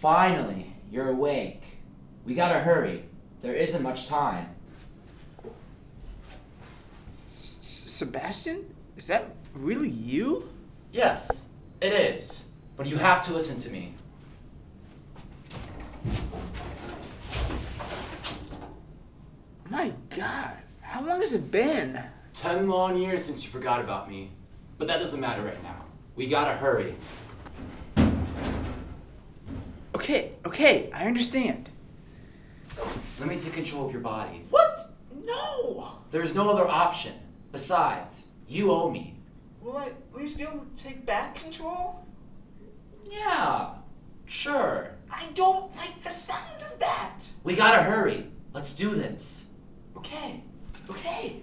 Finally, you're awake. We gotta hurry. There isn't much time. S- Sebastian? Is that really you? Yes, it is. But you have to listen to me. My god, how long has it been? Ten long years since you forgot about me. But that doesn't matter right now. We gotta hurry. Okay, okay, I understand. Let me take control of your body. What? No! There is no other option. Besides, you owe me. Will I at least be able to take back control? Yeah, sure. I don't like the sound of that! We gotta hurry. Let's do this. Okay, okay.